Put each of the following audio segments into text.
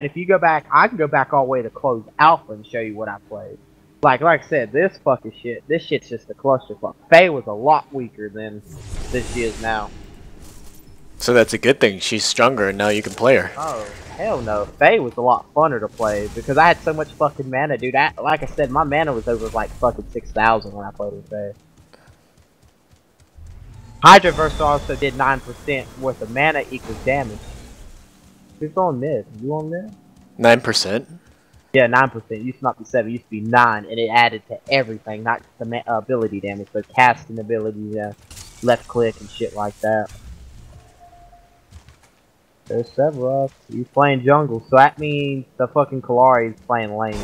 if you go back, I can go back all the way to close alpha and show you what I played. Like, like I said, this fucking shit, this shit's just a clusterfuck. Fey was a lot weaker than this she is now. So that's a good thing. She's stronger and now you can play her. Oh, hell no. Fey was a lot funner to play because I had so much fucking mana, dude. I, like I said, my mana was over like fucking 6,000 when I played with Fey. Hydra Versa also did 9% worth of mana equals damage. Who's on mid? You on mid? 9%? Yeah, 9%. It used to not be 7, it used to be 9, and it added to everything, not just the uh, ability damage, but casting ability, left click and shit like that. There's Severoth. He's playing jungle, so that means the fucking Kallari is playing lane.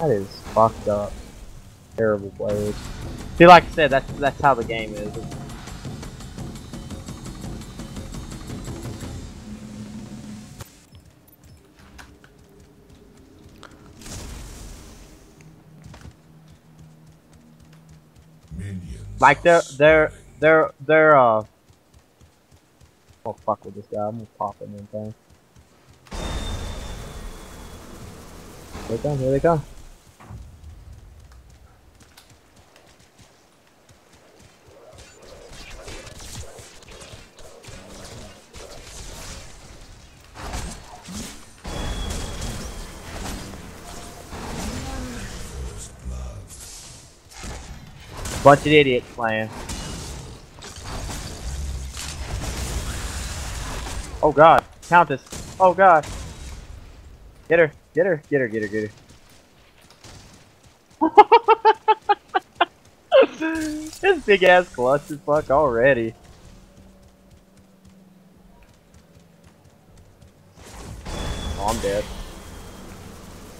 That is fucked up. Terrible players. See, like I said, that's that's how the game is. Like they're they're they're they're uh Oh fuck with this guy, I'm gonna pop him in thing. Here they come, here they come. Bunch of idiots playing. Oh god, Countess. Oh god. Get her, get her, get her, get her, get her. this big ass clusterfuck already. Oh, I'm dead.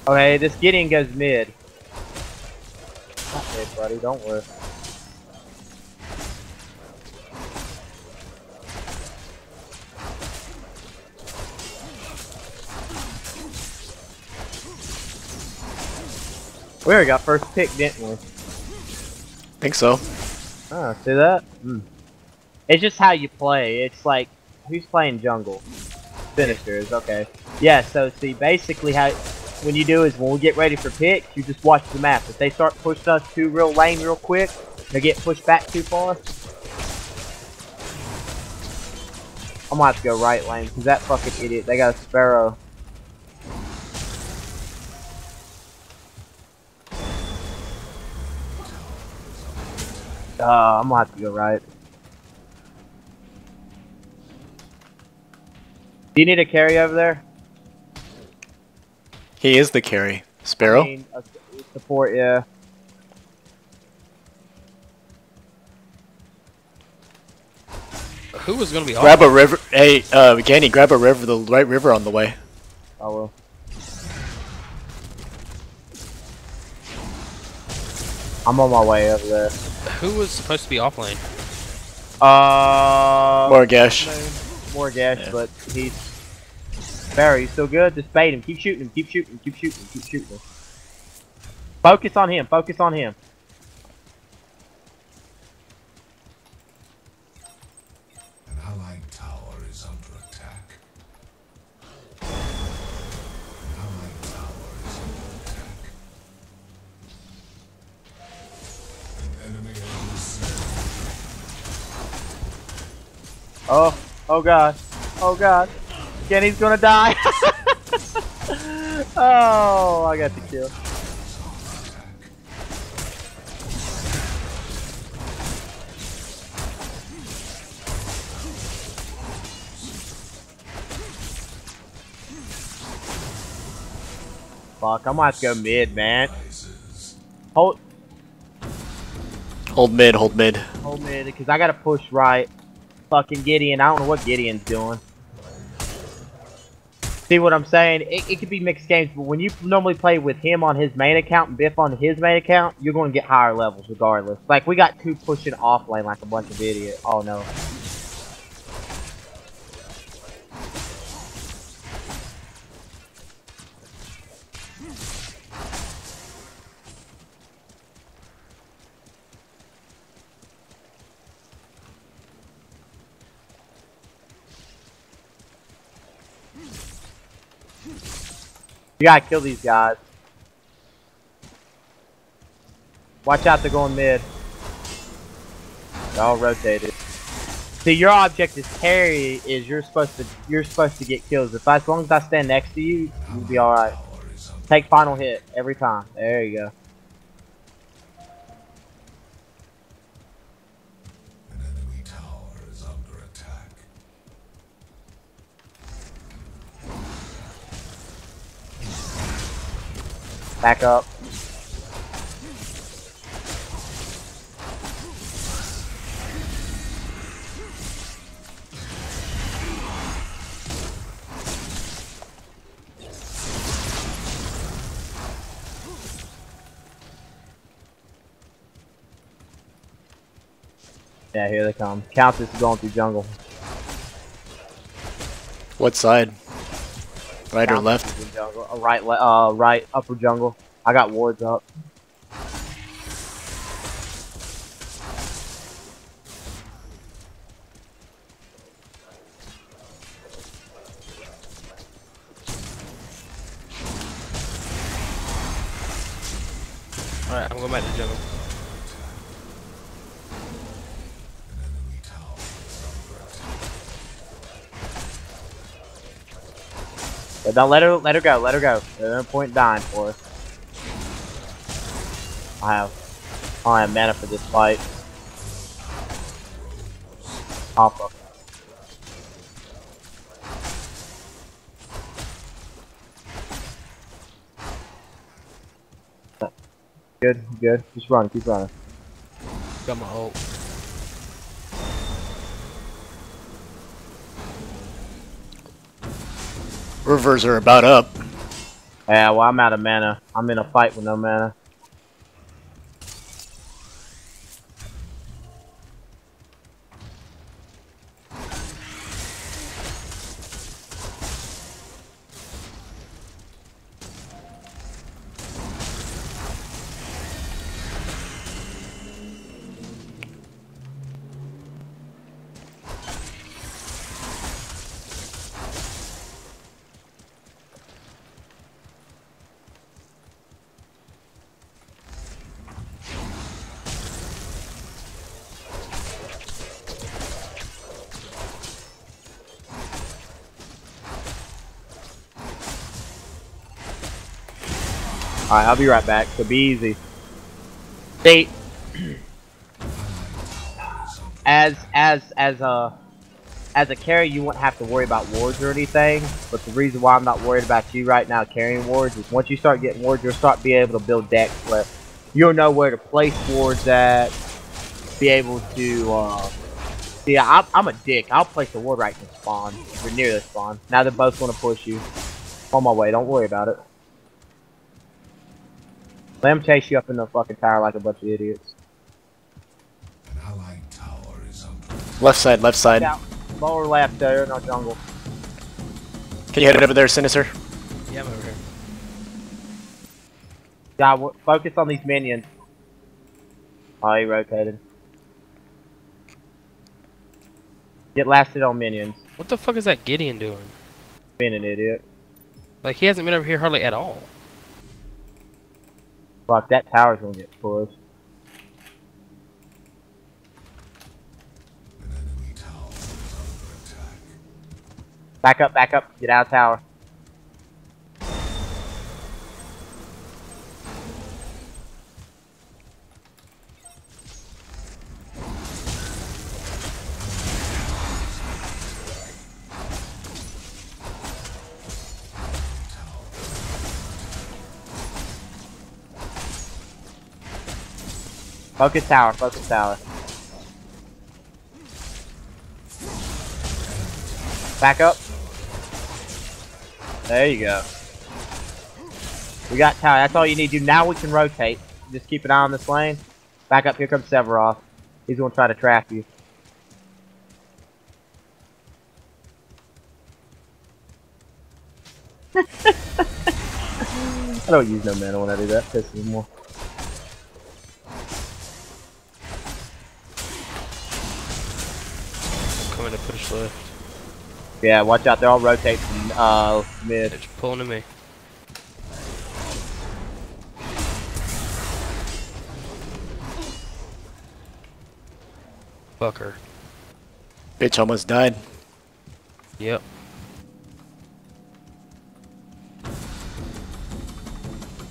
Okay, this Gideon goes mid. Not buddy, don't worry. We already got first pick, didn't we? think so. Oh, see that? Mm. It's just how you play. It's like, who's playing jungle? Finishers, okay. Yeah, so see, basically how, when you do is when we get ready for picks, you just watch the map. If they start pushing us too real lane real quick, they get pushed back too far. I'm gonna have to go right lane, because that fucking idiot, they got a sparrow. Uh, I'm gonna have to go right. Do you need a carry over there? He is the carry. Sparrow? I mean, a support, yeah. Who was gonna be grab a river. Hey, uh, Ganny, grab a river, the right river on the way. I will. I'm on my way over there. Who was supposed to be off lane? Uh. Morigesh. Morigesh, Yeah. but he's. Barry, he's still good. Just bait him. Keep shooting him. Keep shooting him. Keep shooting him. Keep shooting him. Focus on him. Focus on him. Oh. Oh god. Oh god. Kenny's gonna die. oh, I got the kill. Fuck, I might have to go mid, man. Hold, Hold mid, hold mid. hold mid, because I gotta push right. Fucking Gideon, I don't know what Gideon's doing. See what I'm saying? It, it could be mixed games, but when you normally play with him on his main account and Biff on his main account, you're going to get higher levels regardless. Like, we got two pushing off lane like a bunch of idiots. Oh, no. You gotta kill these guys. Watch out, they're going mid. They're all rotated. See, your object is carry. Is you're supposed to you're supposed to get kills. If I, as long as I stand next to you, you'll be all right. Take final hit every time. There you go. Back up. Yeah, here they come. Countess is going through jungle. What side? Right or left? jungle. Uh, right, le- uh, right, upper jungle. I got wards up. Alright, I'm going back to jungle. But don't let her let her go, let her go. There's no point dying for us. I have I have mana for this fight. Oh fuck. Good, good. Just run, keep running. Got my ult. Rivers are about up. Yeah, well I'm out of mana. I'm in a fight with no mana. Alright, I'll be right back, so be easy. See, as as as a as a carry, you won't have to worry about wards or anything. But the reason why I'm not worried about you right now carrying wards is once you start getting wards, you'll start being able to build decks where you'll know where to place wards at. Be able to uh, see. I'm, I'm a dick. I'll place the ward right in the spawn. If you're near the spawn. Now they're both going to push you. On my way. Don't worry about it. Let them chase you up in the fucking tower like a bunch of idiots. An allied tower is under attack. Left side, left side. Down. Lower left there in our jungle. Can you head it over there, Sinister? Yeah, I'm over here. Yeah, focus on these minions. Oh, he rotated. Get lasted on minions. What the fuck is that Gideon doing? Being an idiot. Like, he hasn't been over here hardly at all. Fuck, that tower's gonna get pushed. Back up, back up. Get out of tower. Focus tower, focus tower. Back up. There you go. We got tower. That's all you need to do. Now we can rotate. Just keep an eye on this lane. Back up. Here comes Severoth. He's gonna try to trap you. I don't use no mana when I do that. Pisses me more. Left. Yeah, watch out. They're all rotating uh, mid. They're just pulling to me. Fucker. Bitch almost died. Yep.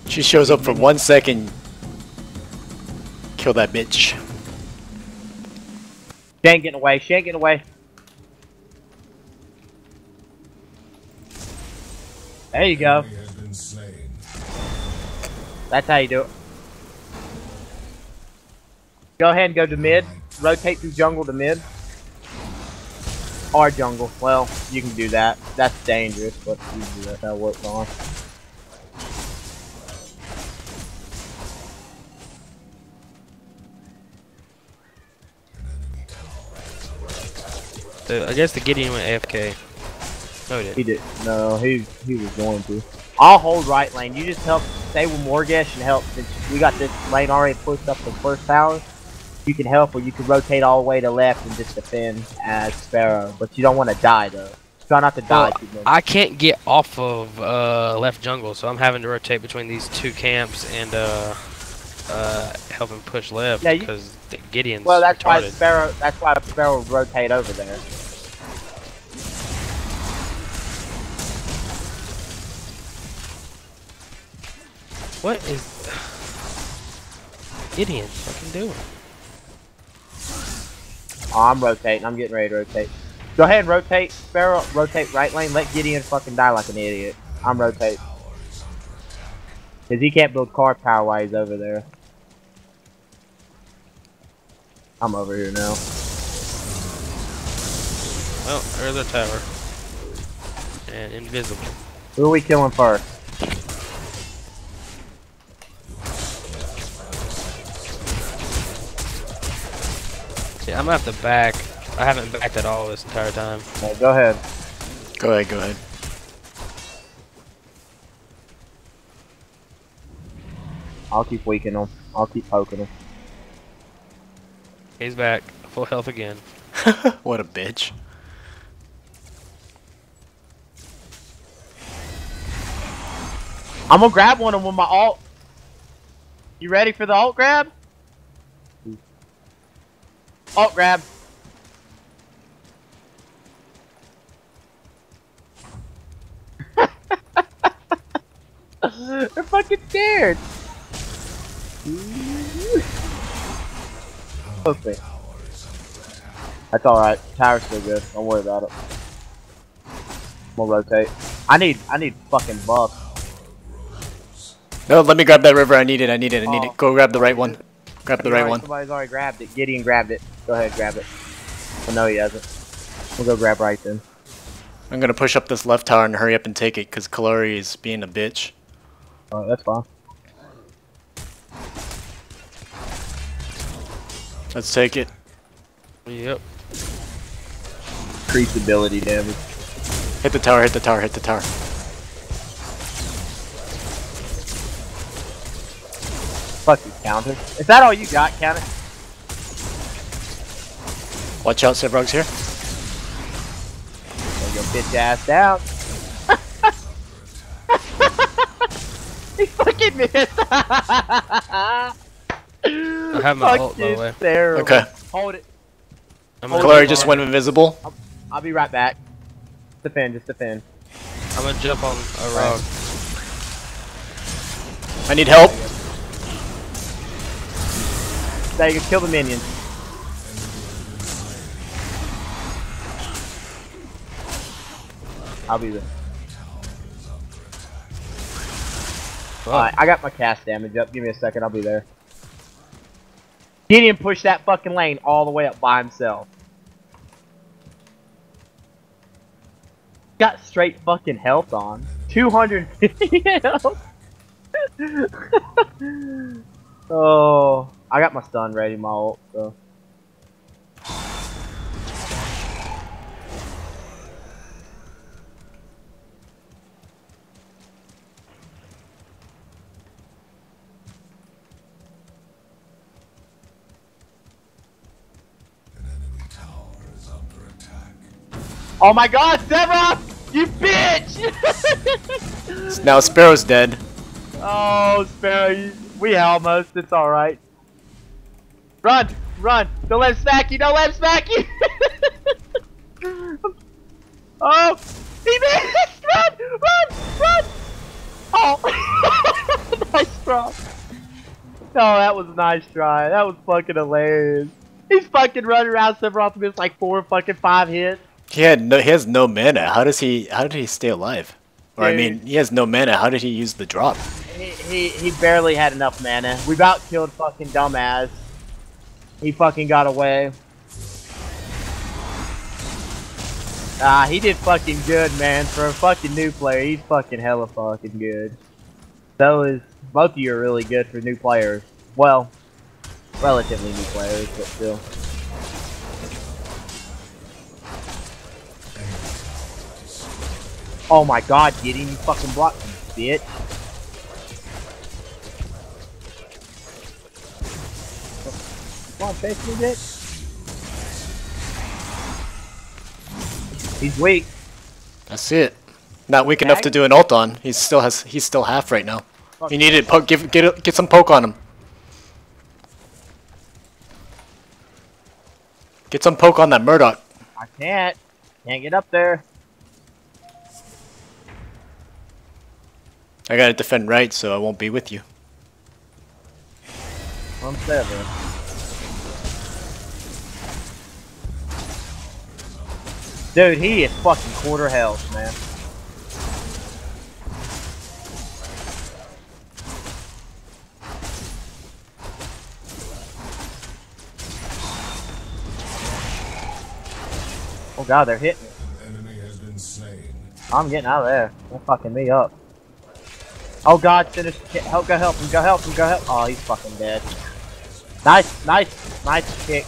She shows up for one second. Kill that bitch. She ain't getting away. She ain't getting away. There you go. That's how you do it. Go ahead and go to mid. Rotate through jungle to mid. Or jungle. Well, you can do that. That's dangerous, but usually that's how it works on. I guess the Gideon went AFK. No, he He didn't. did. No, he he was going to. I'll hold right lane. You just help stay with Morigesh and help. Since we got this lane already pushed up the first tower, you can help, or you can rotate all the way to left and just defend as Sparrow. But you don't want to die though. Try not to die Well, too much. I can't get off of uh, left jungle, so I'm having to rotate between these two camps and uh, uh, helping push left Yeah, because Gideon's Well, that's why. Sparrow. That's why Sparrow rotate over there. What is Gideon fucking doing? Oh, I'm rotating. I'm getting ready to rotate. Go ahead and rotate. Sparrow, rotate right lane. Let Gideon fucking die like an idiot. I'm rotate. Cause he can't build car power while he's over there. I'm over here now. Well, there's a tower. And invisible. Who are we killing first? See, I'm gonna have to back. I haven't backed at all this entire time. Okay, go ahead. Go ahead, go ahead. I'll keep weakening him. I'll keep poking him. He's back. Full health again. what a bitch. I'm gonna grab one of them with my alt. You ready for the alt grab? Alt grab. They're fucking scared. Okay. That's alright. Tower's still good. Don't worry about it. We'll rotate. I need I need fucking buff. No, let me grab that river. I need it. I need it. I need Oh. it. Go grab the right one. Grab the right one. Somebody's already grabbed it. Gideon grabbed it. Go ahead, grab it. Oh, no, he hasn't. We'll go grab right then. I'm gonna push up this left tower and hurry up and take it because Kallari is being a bitch. Alright, that's fine. Let's take it. Yep. Increase ability damage. Hit the tower, hit the tower, hit the tower. Fuck you, counter. Is that all you got, counter? Watch out, Sevarog's here. There you go, bitch ass down. he fucking missed. I have my ult, by the way. Terrible. Okay. Hold it. I'm Hold gonna, it. just went invisible. I'll be right back. Defend, just defend. I'm gonna jump on a rock. I need help. There you go, kill the minions. I'll be there. Oh. Alright, I got my cast damage up. Give me a second, I'll be there. Gideon pushed that fucking lane all the way up by himself. Got straight fucking health on. 250 health. oh, I got my stun ready, my ult, so. Oh my god, Sephiroth! You bitch! Now Sparrow's dead. oh, Sparrow, you, we almost. It's alright. Run! Run! Don't let him smack you! Don't let him smack you! oh! He missed! Run! Run! Run! Oh! nice drop. Oh, that was a nice try. That was fucking hilarious. He's fucking running around Sephiroth missed like four fucking five hits. He had no. He has no mana. How does he? How did he stay alive? Or I mean, he has no mana. How did he use the drop? He, he, he barely had enough mana. We about killed fucking dumbass. He fucking got away. Ah, he did fucking good, man. For a fucking new player, he's fucking hella fucking good. So is both of you are really good for new players. Well, relatively new players, but still. Oh my god, get him, you fucking block, you bitch. Come on, face me, bitch. He's weak. That's it. Not weak enough to do an ult on. He still has. He's still half right now. Fuck. You needed poke. Give get get some poke on him. Get some poke on that Murdock. I can't. Can't get up there. I gotta defend right, so I won't be with you. I'm seven. Dude, he is fucking quarter health, man. Oh god, they're hitting me. An enemy has been slain. I'm getting out of there. They're fucking me up. Oh god, finish the. Help, go help him, go help him, go help. Oh, he's fucking dead. Nice, nice, nice kick.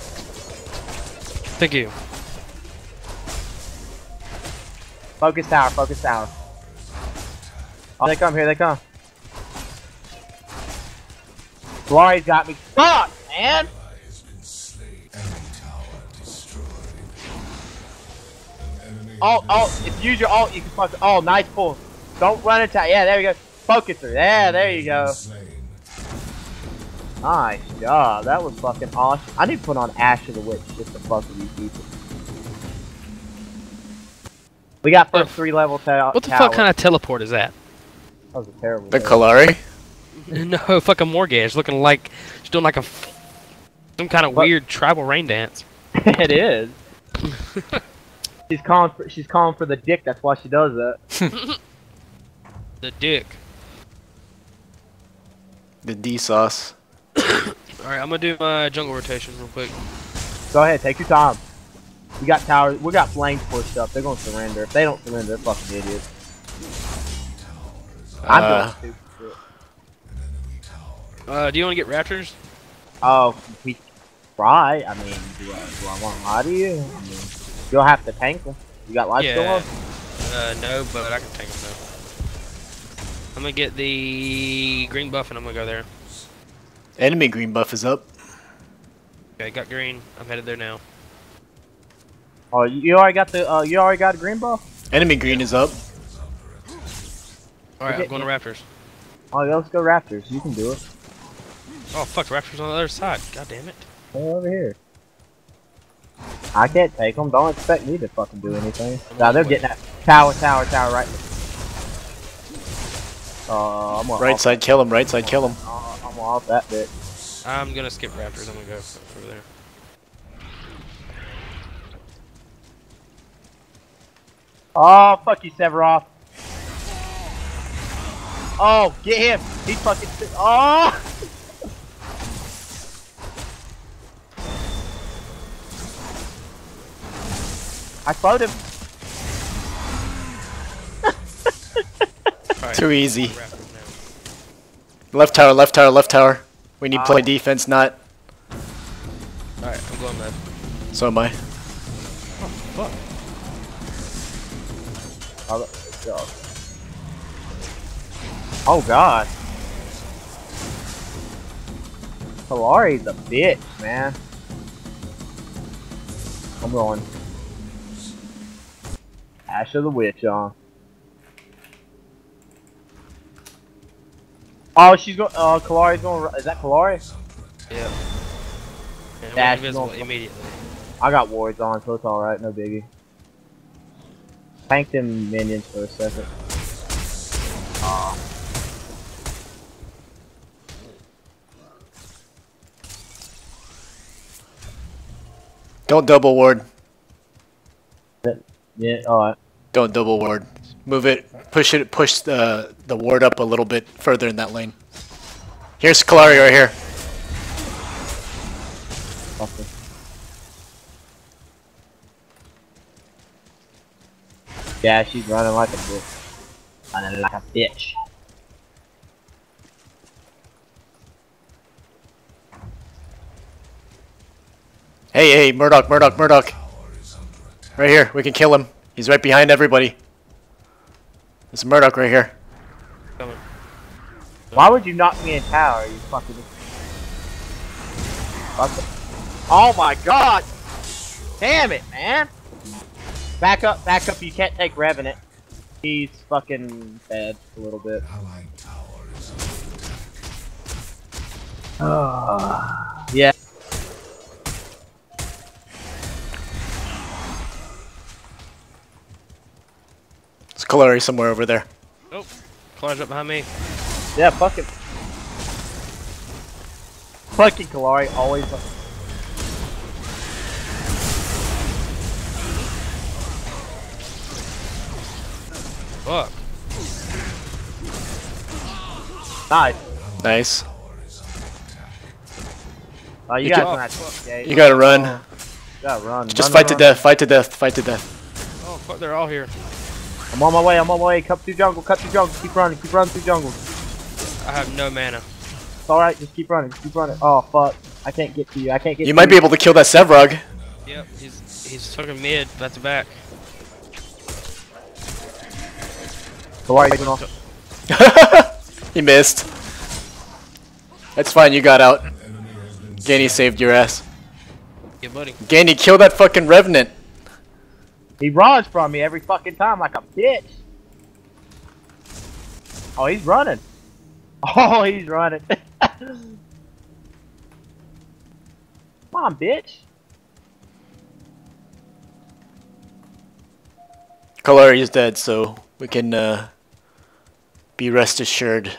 Thank you. Focus tower, focus tower. Oh, they come, here they come. Glory's got me. Fuck, man! Ally has been slain. Enemy tower destroyed. An enemy Oh, oh, if you use your ult, you can fuck. Oh, nice pull. Don't run attack. Yeah, there we go. Focus her. Yeah, there you go. been slain. Nice job. That was fucking awesome. I need to put on Ash of the Witch just to fuck with these people. We got first three level ta- What the fuck kind of teleport is that? That was a terrible. The. Kallari. no, fucking Morgage looking like she's doing like a f- some kind of What? weird tribal rain dance. it is. she's calling. For, she's calling for the dick. That's why she does that. The dick. The D sauce. All right, I'm gonna do my jungle rotation real quick. Go ahead, take your time. We got towers. We got flames pushed up. They're gonna surrender. If they don't surrender, they're fucking idiots. I'm Uh, doing stupid shit. Uh, do you want to get raptors? Oh, we try. I mean, do I, do I want to lie to you? I mean, you'll have to tank them. You got life still Yeah. on? Uh, no, but I can take them though. I'm gonna get the green buff and I'm gonna go there. Enemy green buff is up. Okay, got green. I'm headed there now. Oh, you, you already got the. Uh, you already got a green buff. Enemy green is up. All right, Okay, I'm going to Raptors. Oh, yeah, let's go Raptors. You can do it. Oh fuck, Raptors on the other side. God damn it. Come over here. I can't take them. Don't expect me to fucking do anything. Nah, they're getting that tower, tower, tower right. Uh, I'm gonna Right side, kill him. Right side, kill him. uh, I'm gonna off that bitch. I'm gonna skip Raptors. I'm gonna go over there. Oh, fuck you, Sephiroth. Oh, get him. He's fucking. si- Oh. I slowed him. Right, Too easy. Left tower, left tower, left tower. We need Ah. play defense, not. All right, I'm going left. So am I. Fuck. Oh, let's go. Oh god. Polari's a bitch, man. I'm going. Ash of the Witch on. Oh, she's uh, going. Oh, Kallari's going. Is that Kallari? Yeah. And Yeah, went invisible going- immediately. I got wards on, so it's alright, no biggie. Tank them minions for a second. Don't double ward. Yeah, alright. Don't double ward. Move it. Push it. Push the the ward up a little bit further in that lane. Here's Kallari right here. It. Yeah, she's running like a bitch. Running like a bitch. Hey, hey, Murdock, Murdock, Murdock. Right here. We can kill him. He's right behind everybody. There's Murdock right here. Coming. Why would you knock me in tower, you fucking... Fuck. Oh my god! Damn it, man! Back up, back up, you can't take Revenant. He's fucking bad a little bit. Allied tower is yeah. Kallari somewhere over there. Oh, Clarence up behind me. Yeah, fucking... Fucking Kallari always... Fuck. Nice. Nice. Oh, you You guys can- gonna have to gate. You gotta run. You gotta run. Just Run, fight run, to run. death. Fight to death. Fight to death. Oh fuck, they're all here. I'm on my way, I'm on my way. Cut through jungle, cut through jungle. Keep running, keep running through jungle. I have no mana. It's alright, just keep running, keep running. Oh, fuck. I can't get to you, I can't get You to might be able to kill that Sevarog. Yep, he's he's took mid back to back. So why are you going off? he missed. That's fine. You got out. Ganny saved your ass. Yeah, buddy. Ganny, kill that fucking Revenant. He runs from me every fucking time like a bitch. Oh, he's running. Oh, he's running. Come on, bitch. Kallari is dead, so we can uh, be rest assured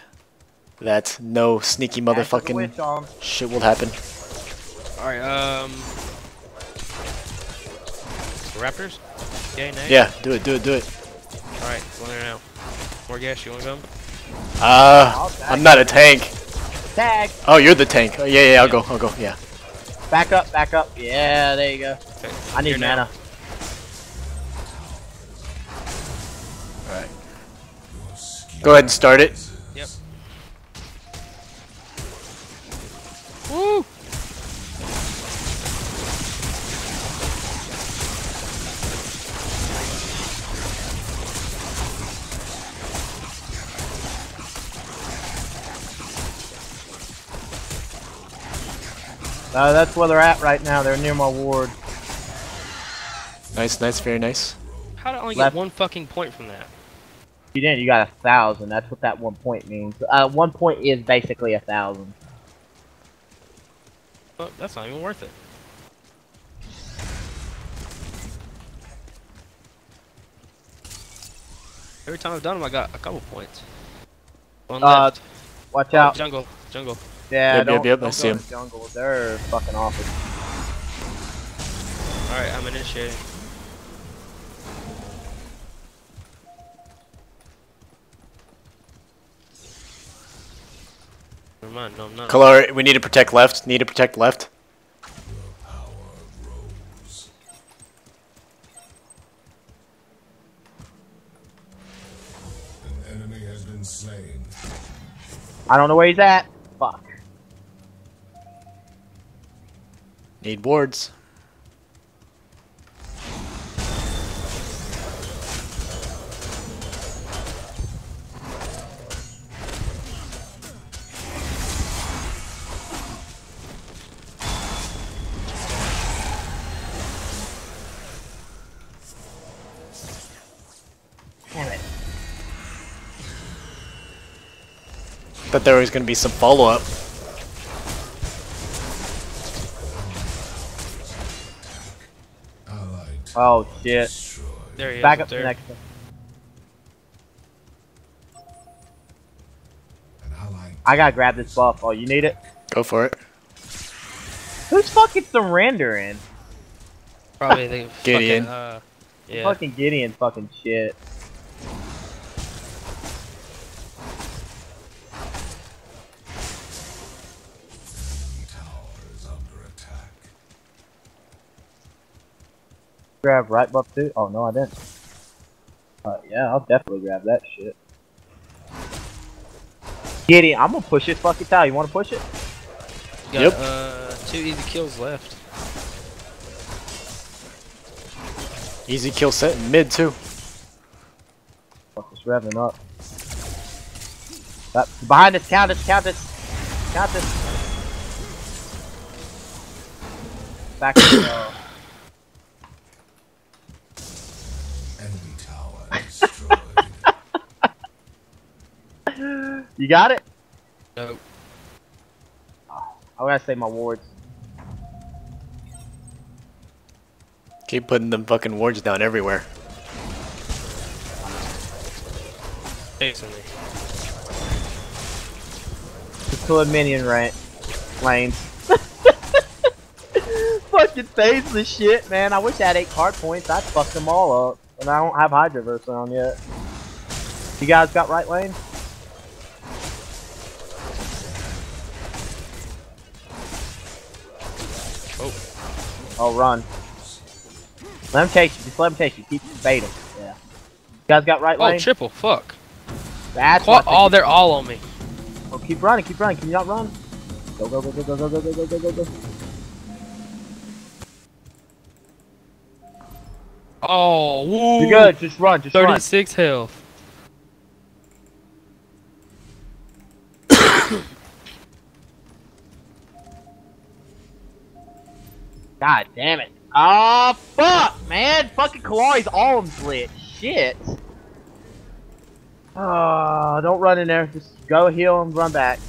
that no sneaky Ash of the motherfucking shit will happen. Alright, um. Raptors? Okay, next. Yeah, do it, do it, do it. Alright, going there now. More gas, you wanna come? Uh, I'll tag. I'm not a tank. Tag. Oh, you're the tank. Oh, yeah, yeah, I'll go, I'll go, yeah. Back up, back up. Yeah, there you go. Okay. I need here now. mana. Go ahead and start it. Yep. Woo! Uh, that's where they're at right now. They're near my ward. Nice, nice, very nice. How did I only Left. get one fucking point from that? You didn't. You got a thousand. That's what that one point means. Uh, one point is basically a thousand. Well, that's not even worth it. Every time I've done them, I got a couple points. One Uh, left. Watch Oh, out. jungle, jungle. Yeah, Yep, yep, don't, yep, I don't see go 'em. to jungle. They're fucking awful. Alright, I'm initiating. Never mind, no, I'm not. Kallari, we need to protect left. Need to protect left. An enemy has been slain. I don't know where he's at. Need wards. But there was going to be some follow-up. Oh shit. destroyed. There he is. Back up up to there. the next one. An I gotta grab this buff. Oh, you need it? Go for it. Who's fucking surrendering? Probably the Gideon. Fucking, uh, yeah. Fucking Gideon fucking shit. Grab right buff too? Oh no I didn't. Uh, yeah, I'll definitely grab that shit. Gideon, I'm gonna push this fucking tower. You wanna push it? Got, Yep. Uh, two easy kills left. Easy kill set in mid too. Fuck this revving up. That, behind us, count us, count us, count us. Back to uh, Enemy tower destroyed. You got it? Nope. I gotta say my wards. Keep putting them fucking wards down everywhere. Chasing me. Just kill a minion right lanes. Fucking phase the shit, man. I wish I had eight card points. I'd fuck them all up. And I don't have Hydroverse on yet. You guys got right lane? Oh, run. Let him chase you. Just let him chase you. Keep baiting. Yeah. You guys got right Oh, lane? triple. Fuck. That's Qua- oh, they're all on me. Oh, keep running, keep running. Can you not run? Go, go, go, go, go, go, go, go, go, go, go, go. Oh, woo. You're good. Just run, just run. 36 health. God damn it. Ah, fuck, man. Fucking Kallari's arms lit. Shit. Oh, don't run in there. Just go heal and run back.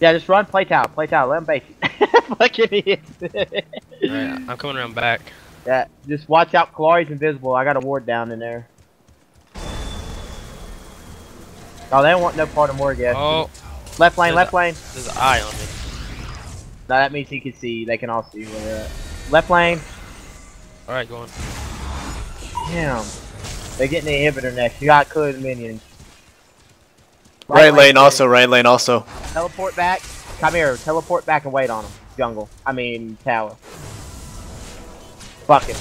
Yeah, just run, play tower, play tower. Let him bait you. Fucking idiot. Alright, I'm coming around back. yeah, just watch out. Kallari's invisible. I got a ward down in there. Oh, they don't want no part of Morgan. Oh, left lane, there's left lane. there's an eye on me. No, that means he can see. They can all see where they're at. Left lane. Alright, going. Damn. They're getting the inhibitor next. You got clear the minions. Right lane also, right lane also. Teleport back. Come here. Teleport back and wait on him. Jungle. I mean, tower. Fuck it.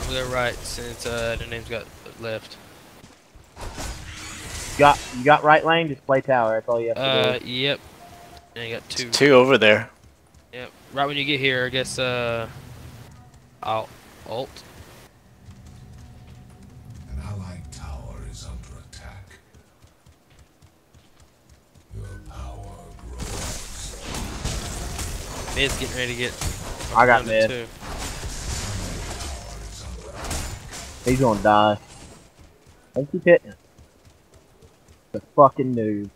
I'm gonna go right since uh, their names got left. You got, you got right lane? Just play tower. That's all you have to Uh, do. yep. And you got two. Two over there. Yep. Right when you get here, I guess, uh, I'll ult. An allied tower is under attack. Your power grows. Mid's getting ready to get. I got rounded mid. too. He's gonna die. Don't keep hitting. The fucking noob.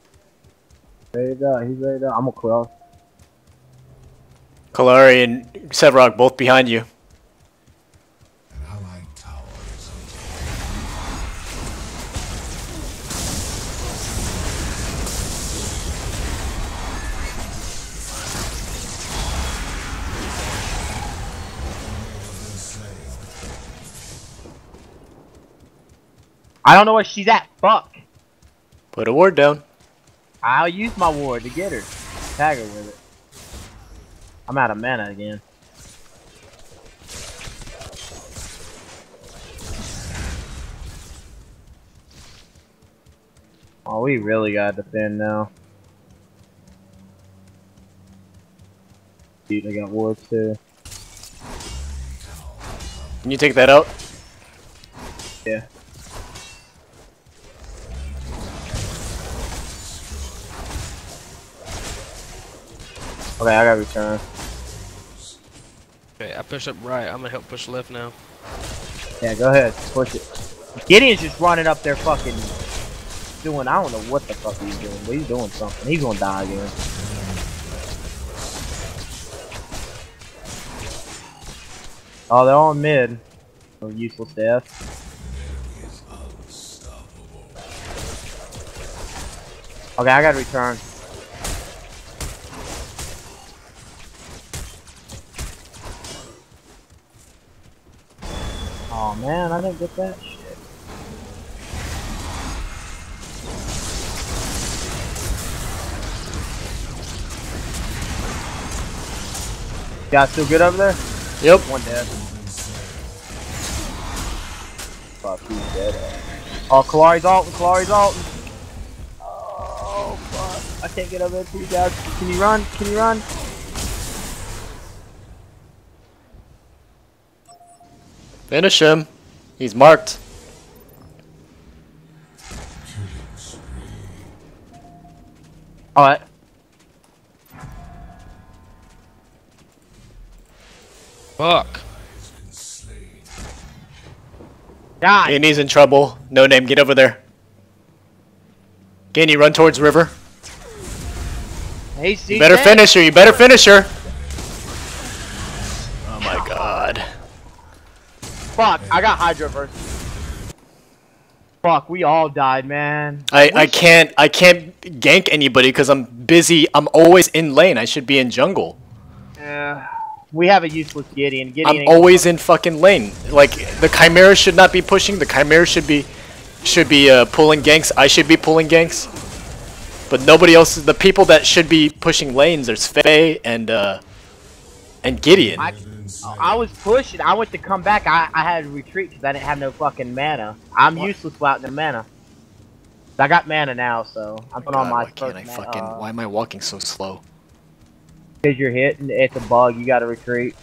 Ready to die. He's ready to die. I'm gonna cross. Kallari and Sevarog both behind you. An allied tower is under I don't know where she's at. Fuck. Put a ward down. I'll use my ward to get her. Tag her with it. I'm out of mana again. Oh, we really gotta defend now. Dude, I got wards too. Can you take that out? Yeah. Okay, I gotta return. Okay, I push up right. I'm gonna help push left now. Yeah, go ahead. Push it. Gideon's just running up there fucking doing, I don't know what the fuck he's doing, but he's doing something. He's gonna die again. Oh, they're all in mid. Oh, useless death. Okay, I gotta return. Oh man, I didn't get that shit. Guys still good over there? Yep. One dead. Fuck, he's dead. Oh, Kallari's alting, Kallari's alting. Oh, fuck. I can't get over there you guys. Can you run? Can you run? Finish him. He's marked. Alright. Fuck. Die! Ganny's in trouble. No name, get over there. Ganny, run towards river. Hey, You better finish her. You better finish her. Fuck, I got Hydra first. Fuck, we all died, man. I, I can't I can't gank anybody because I'm busy. I'm always in lane. I should be in jungle. Yeah. We have a useless Gideon. Gideon I'm always in fucking lane. Like the Khaimera should not be pushing. The Khaimera should be should be uh, pulling ganks. I should be pulling ganks. But nobody else. The people that should be pushing lanes. There's Fey and uh, and Gideon. I, I was pushing. I went to come back. I, I had to retreat because I didn't have no fucking mana. I'm useless without the mana. I got mana now, so I'm putting on my why can't I first fucking? mana. why am I walking so slow? Because you're hitting, it's a bug. You got to retreat.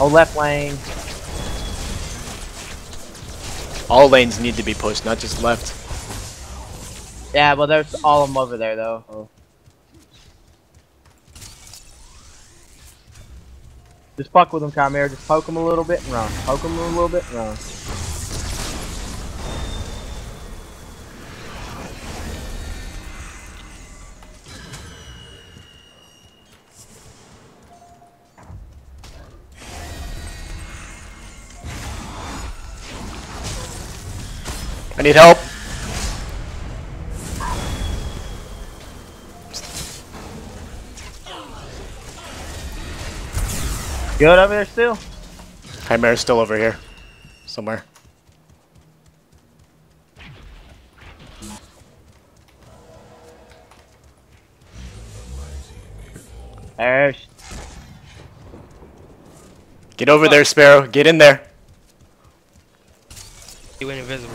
Oh, left lane. All lanes need to be pushed, not just left. Yeah, well, there's all of them over there though. Oh. Just fuck with them, Khaimera. Just poke them a little bit and run. Poke them a little bit and run. I need help. Good over there still? Khaimera's still over here, somewhere. There's. Get over there, Sparrow. Get in there. He went invisible.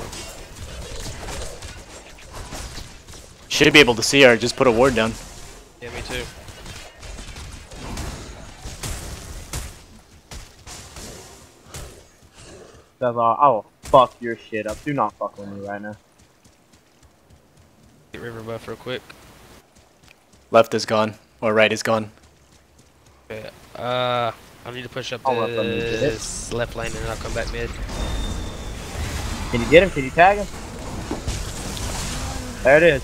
Should be able to see her. Just put a ward down. That's all. Oh, fuck your shit up. Do not fuck with me right now. Get river buff real quick. Left is gone, or right is gone. Okay. Uh, I need to push up I'll let them this left lane and then I'll come back mid. Can you get him? Can you tag him? There it is.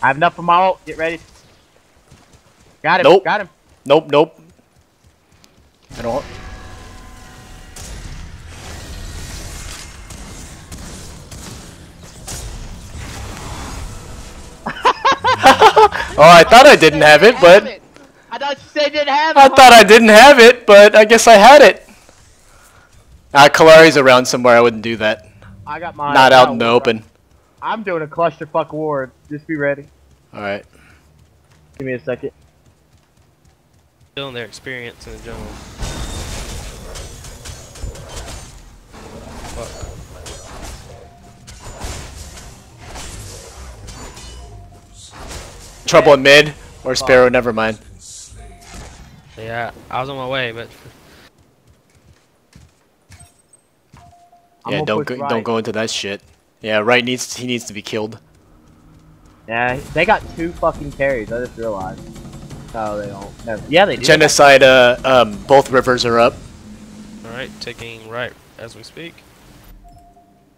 I have enough for my ult. Get ready. Got him. Nope. Got him. Nope, nope. I don't. oh, I thought I didn't have it, but I thought you said you didn't have it. I thought I didn't have it, but I guess I had it. Ah, Kallari's around somewhere. I wouldn't do that. I got mine. Not out in the open. I'm doing a clusterfuck ward. Just be ready. All right. Give me a second. Still their experience in the jungle. Fuck. Trouble in mid or Sparrow. Never mind. Yeah, I was on my way, but Yeah, don't go, right. don't go into that shit. Yeah, right needs he needs to be killed. Yeah, they got two fucking carries. I just realized. No, they don't. Never. Yeah, they do. Genocide, uh, um, both rivers are up. Alright, taking right as we speak.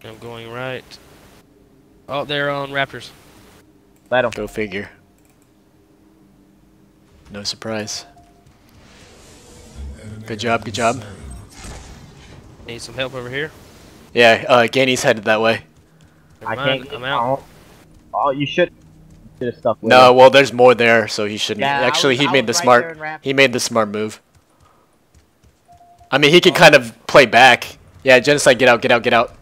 I'm going right. Oh, they're on Raptors. Let 'em. Go figure. No surprise. Good job, good job. Need some help over here. Yeah, uh, Ganny's headed that way. Never I mind, can't. I'm out. Oh, oh you should. Should have stuck with No, it. well, there's more there, so he shouldn't. Yeah, Actually, was- he I made the right smart. there in Raptors. He made the smart move. I mean, he can kind of play back. Yeah, genocide, get out, get out, get out.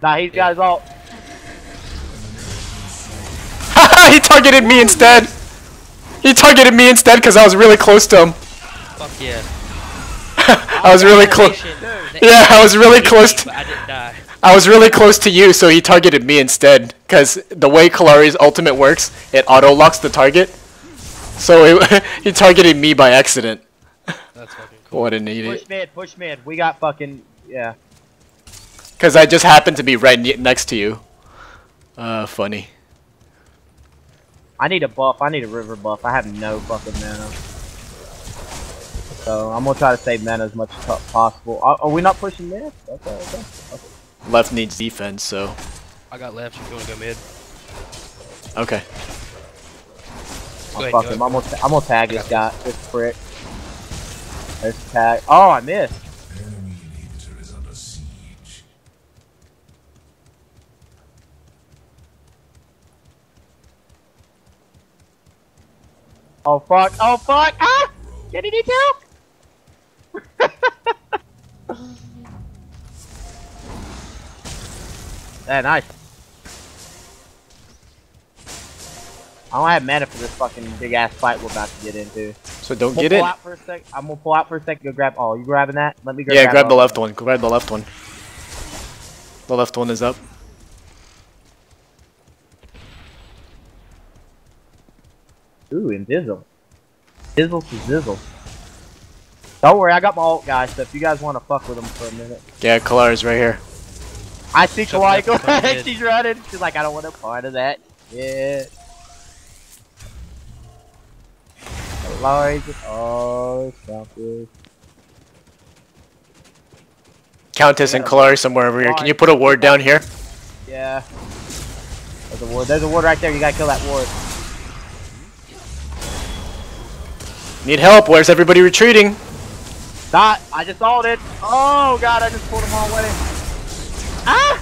Nah, he's got his ult. he targeted me instead. He targeted me instead because I was really close to him. Fuck yeah. I was really close. Yeah, I was really close. But I didn't die. I was really close to you, so he targeted me instead. Because the way Kallari's ultimate works, it auto locks the target. So it, he targeted me by accident. That's fucking cool. What an idiot. Push idiot. mid, push mid. We got fucking yeah. Because I just happened to be right ne- next to you. Uh, funny. I need a buff. I need a river buff. I have no fucking mana. So I'm gonna try to save mana as much as possible. Are, are we not pushing mid? Okay, okay. okay. Left needs defense, so. I got left. You want to go mid? Okay. Oh, Go ahead, fuck him. I'm gonna, I'm gonna tag this guy. This prick. There's the tag. Oh, I missed. Enemy inhibitor is under siege. Oh fuck. Oh fuck. Ah! Get any help? Yeah, nice. I don't have mana for this fucking big ass fight we're about to get into. So don't get pull it. out for a sec. I'm gonna pull out for a sec. Go grab. Oh, you grabbing that? Let me grab. Yeah, grab the left one. Grab the left one. The left one is up. Ooh, Invizzle. Dizzle to Zizzle. Don't worry, I got my ult, guys. So if you guys want to fuck with them for a minute, Yeah, Kallari's right here. I see Shut Kawaii up, go fucking ahead. kid. She's running. She's like, I don't want a part of that. Yeah. Laurie just oh something. Countess and Yeah. Kallari somewhere over here. Can you put a ward down here? Yeah. There's a ward. There's a ward right there. You gotta kill that ward. Need help. Where's everybody retreating? Dot. I just ulted. Oh god, I just pulled them all away. Ah!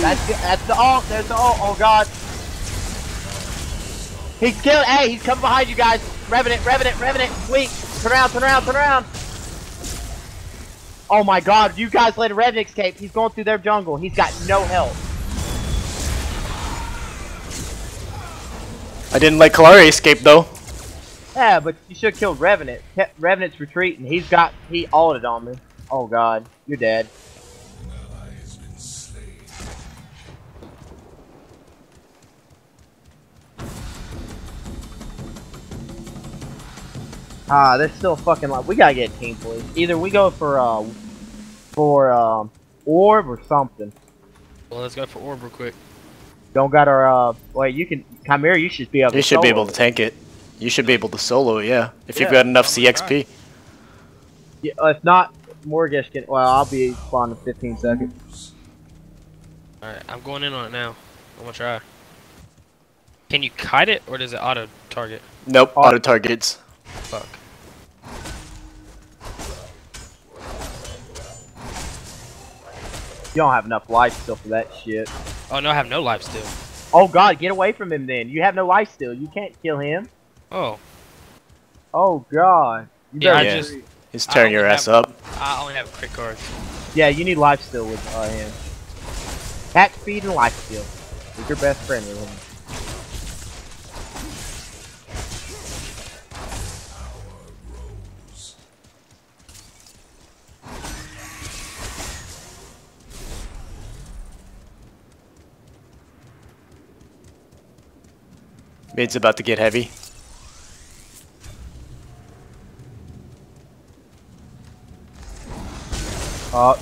That's the, that's the ult. There's the ult. Oh god. He's killed. Hey, he's coming behind you guys. Revenant, Revenant, Revenant. Weak. Turn around, turn around, turn around. Oh my god, you guys let a Revenant escape. He's going through their jungle. He's got no health. I didn't let Kallari escape though. Yeah, but you should kill killed Revenant. Ke- Revenant's retreating. He's got. He ulted on me. Oh god, you're dead. Ah, there's still fucking like we gotta get a team please. Either we go for uh for um orb or something. Well, let's go for orb real quick. Don't got our uh wait you can Khaimera you should be able You to should be able to tank it. You should be able to solo it, yeah. If you've got enough I'm CXP. Yeah, if not Morigesh can well I'll be spawned in 15 seconds. Alright, I'm going in on it now. I'm gonna try. Can you kite it, or does it auto target? Nope, Oh. auto You don't have enough life still for that shit. Oh no, I have no life still. Oh god, get away from him then. You have no life still. You can't kill him. Oh, Oh god. You Yeah, better I just- retreat. He's I tearing your ass have- up. I only have a crit card. Yeah, you need life steal with uh, him. Attack speed and life steal. He's your best friend with Mid's about to get heavy. Uh.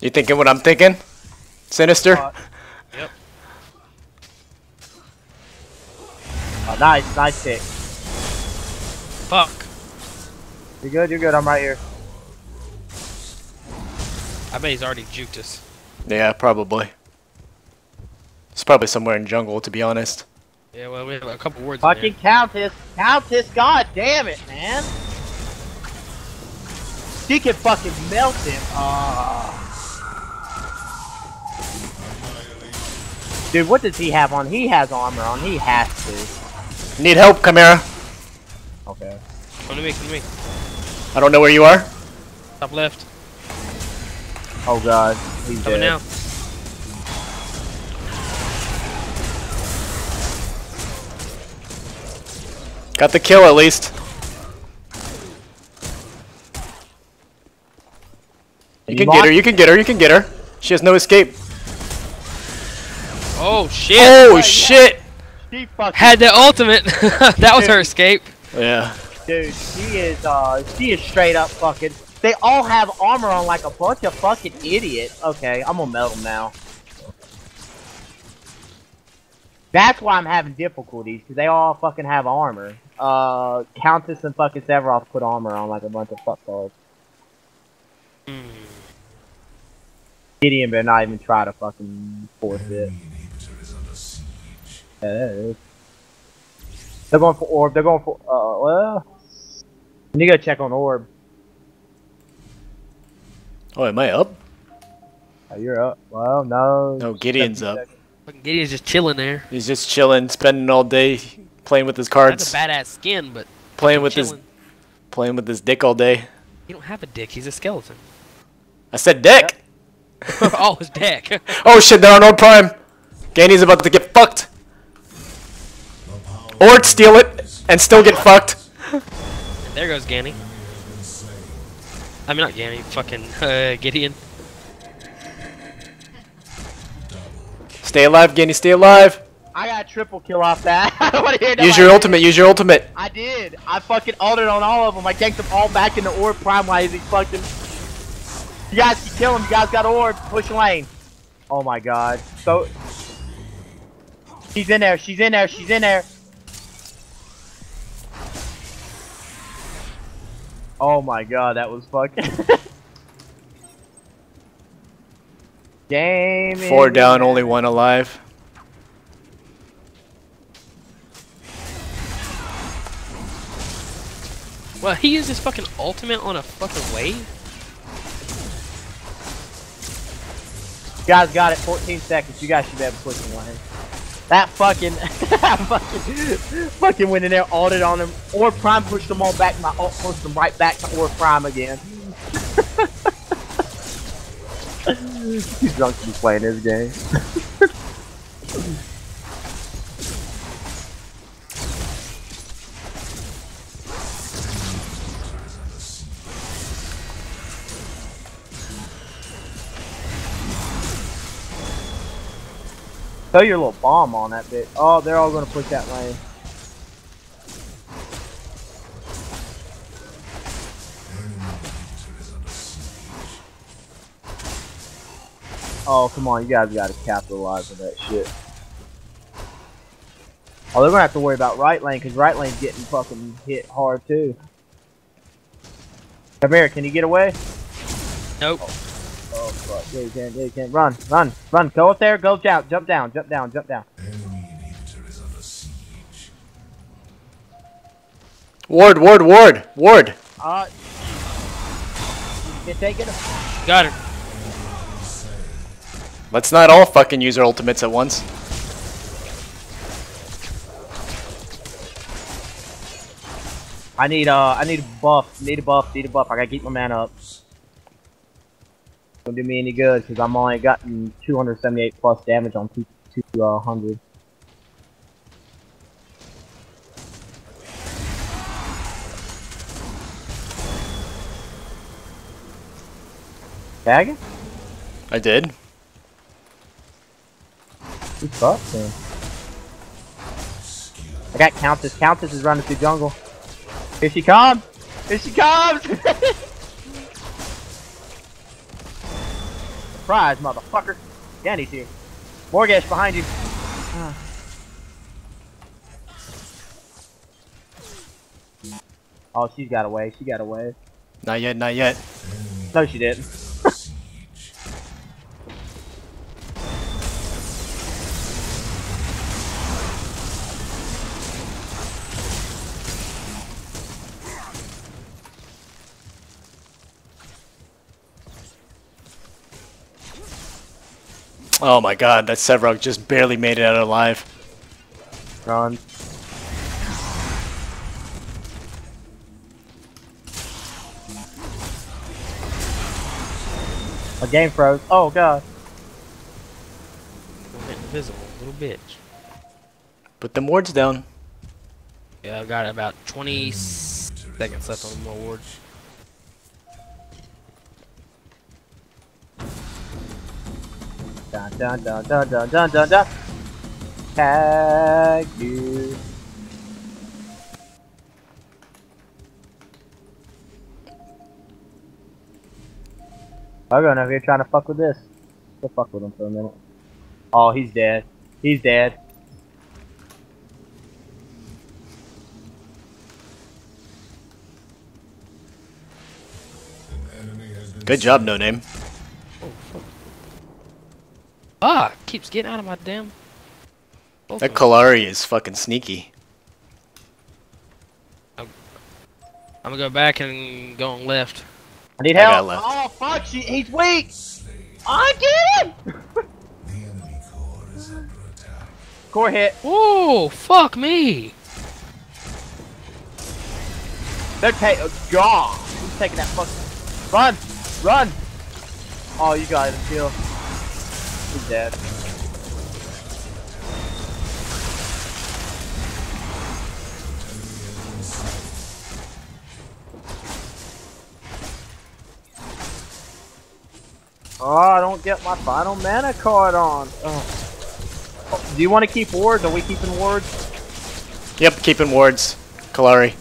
You thinking what I'm thinking? Sinister? Uh. Nice, nice pick. Fuck. You're good, you're good. I'm right here. I bet he's already juked us. yeah, probably. It's probably somewhere in jungle, to be honest. Yeah, well, we have a couple words. Fucking in Countess. Countess, god damn it, man. She can fucking melt him. Ah. Dude, what does he have on? He has armor on. He has to. Need help, Khaimera? Okay. Come to me. Come to me. I don't know where you are. Top left. Oh god. He's Coming dead. now. Got the kill at least. You can get her, you can get her, you can get her. She has no escape. Oh shit! Oh yeah. shit! She fucking Had the ultimate. that was her escape. Yeah. dude, she is uh she is straight up fucking they all have armor on like a bunch of fucking idiots. Okay, I'm gonna melt them now. That's why I'm having difficulties, because they all fucking have armor. Uh, Countess and fucking Sephiroth put armor on like a bunch of fuckballs. Hmm. Gideon better not even try to fucking force it. Enemy inhibitor is under siege. Yeah, it is. They're going for orb. They're going for. Uh, well. You need to check on orb. Oh, am I up? Oh, you're up. Well, no. No, Gideon's up. Fucking Gideon's just chilling there. He's just chilling, spending all day playing with his cards, That's a badass skin, but playing with his playing with his dick all day. He don't have a dick. He's a skeleton. I said dick. oh, his dick. Oh shit, they're on Orb Prime. Ganny's about to get fucked. The power Or steal it and still get fucked. there goes Ganny. I mean, not Ganny. Fucking uh, Gideon. Stay alive, Ganny, stay alive. I got a triple kill off that. I don't want to hear that. Use your ultimate, use your ultimate. I did. I fucking altered on all of them. I ganked them all back into orb prime while he fucking. You guys can kill him. You guys got orb. Push lane. Oh my god. So. She's in there. She's in there. She's in there. Oh my god, that was fucking. Game. Four is- down, only one alive. Well, he used his fucking ultimate on a fucking wave. You guys got it. 14 seconds. You guys should be able to push him lane. That fucking, that fucking, fucking went in there, altered on him. Or Prime pushed them all back. My ult pushed them right back to Or Prime again. He's drunk to be playing this game. Throw your little bomb on that bit. Oh, they're all gonna push that lane. Oh, come on, you guys gotta capitalize on that shit. Oh, they're gonna have to worry about right lane, because right lane's getting fucking hit hard too. Come here, can you get away? Nope. Oh, fuck. Yeah, you can, yeah, you can. Run, run, run. Go up there, go down, jump down, jump down, jump down. enemy inhibitor is under siege. Ward, ward, ward, ward. Uh, you taking him? Got her. Let's not all fucking use our ultimates at once. I need uh I need a buff, need a buff, need a buff. I gotta keep my man up. Don't do me any good because I'm only gotten 278 plus damage on two two uh, hundred. Tagging? I did. Who fucked him? I got Countess. Countess is running through jungle. Here she comes! Here she comes! Surprise, motherfucker. Danny's here. Morigesh behind you. Oh, she's got away. She got away. Not yet, not yet. No, she didn't. Oh my god, that Sevarog just barely made it out alive. Run. A game froze. Oh god. Went invisible, little bitch. Put the wards down. Yeah, I've got about 20 seconds left on my ward. Dun dun dun dun dun dun dun dun. Tag you. I'm going over here trying to fuck with this. Go fuck with him for a minute. Oh, he's dead. He's dead. Good job, no name. Ah, keeps getting out of my damn. Both That of 'em. Kallari is fucking sneaky. I'm gonna go back and go on left. I need I got help. left. Oh fuck, she, he's weak. I get him. core is under attack. Core hit. Whoa, fuck me! They're taking. Oh, God. Who's taking that fucking? Run! Run! Oh, you got him. Kill. Dead. Oh, I don't get my final mana card on. Oh. Oh, Do you want to keep wards? Are we keeping wards? Yep, keeping wards. Kallari.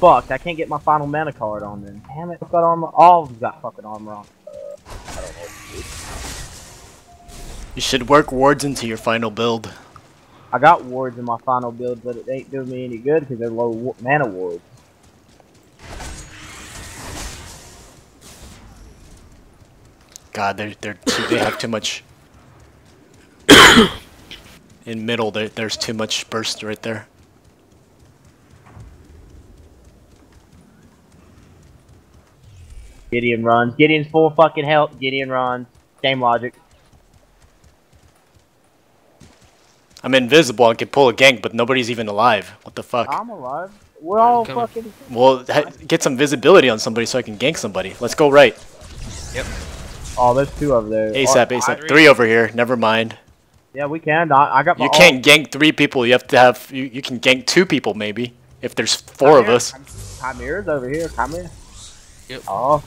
Fuck, I can't get my final mana card on then. Damn it, I've got armor. All of them got fucking armor on. You should work wards into your final build. I got wards in my final build, but it ain't doing me any good because they're low mana wards. God, they're they're too, they have too much. In middle, there, there's too much burst right there. Gideon runs. Gideon's full fucking health. Gideon runs. Same logic. I'm invisible. I can pull a gank, but nobody's even alive. What the fuck? I'm alive. We're all fucking. Well, ha- get some visibility on somebody so I can gank somebody. Let's go right. Yep. Oh, there's two over there. ASAP, Oh, ASAP. Three over here. Never mind. yeah, we can. I, I got my. You can't gank three people. You have to have. You, you can gank two people maybe. If there's four of us. Khaimera's over here. Khaimera. Yep. Oh.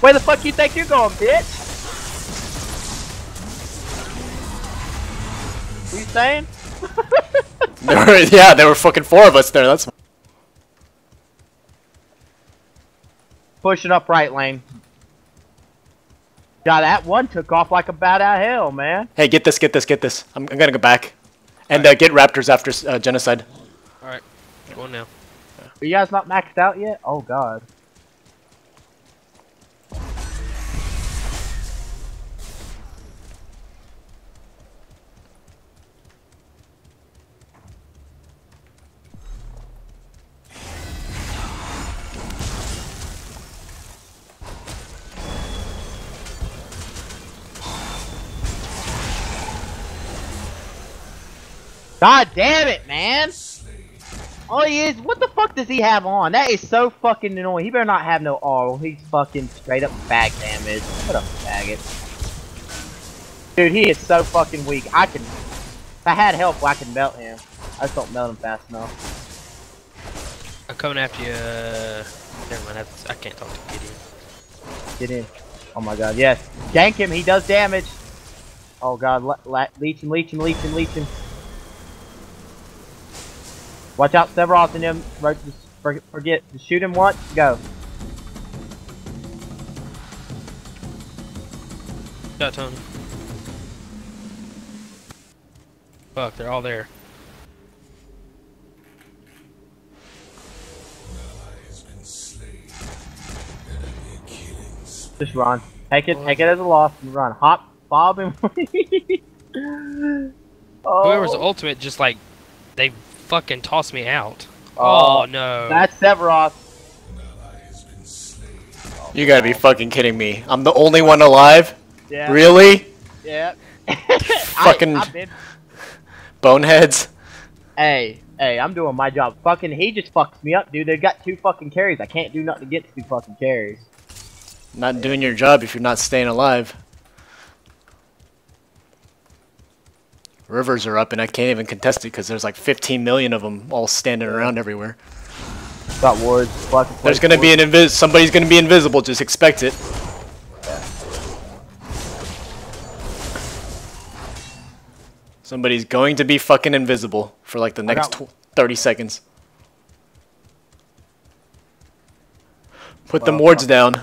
Where the fuck you think you're going, bitch? What you saying? There were, yeah, there were fucking four of us there. That's Pushing up right lane. God, that one took off like a bat out of hell, man. Hey, get this, get this, get this. I'm, I'm gonna go back. And uh, get raptors after uh, genocide. Alright, going now. Are you guys not maxed out yet? Oh god. God damn it, man! All he is, what the fuck does he have on? That is so fucking annoying. He better not have no R. He's fucking straight up bag damage. What a faggot. Dude, he is so fucking weak. I can, if I had help, I could melt him. I just don't melt him fast enough. I'm coming after you. Uh, never mind, that's, I can't talk to Gideon. Get in. Get in. Oh my god, yes. Gank him, he does damage. Oh god, le le leech him, leech him, leech him, leech him. Watch out, Severos and him. Right, just forget, to shoot him once, go. shot, Tony. Fuck, they're all there. has been slain. Enemy killing spree. Just run. Take it. Take it as a loss and run. Hop, bob, and oh, Whoever's ultimate just like they fucking tossed me out. Oh, Oh, no. That's Sephiroth. An ally has been slain. You gotta be fucking kidding me. I'm the only one alive? Yeah. Really? Yeah. Fucking- I, been, Boneheads? hey, hey, I'm doing my job. Fucking, he just fucks me up, dude. They got two fucking carries. I can't do nothing against two fucking carries. Not doing your job if you're not staying alive. Rivers are up and I can't even contest it because there's like 15 million of them all standing around everywhere. Got wards. There's gonna be an invis. Somebody's gonna be invisible. Just expect it. Somebody's going to be fucking invisible for like the next tw 30 seconds. Put the wards down.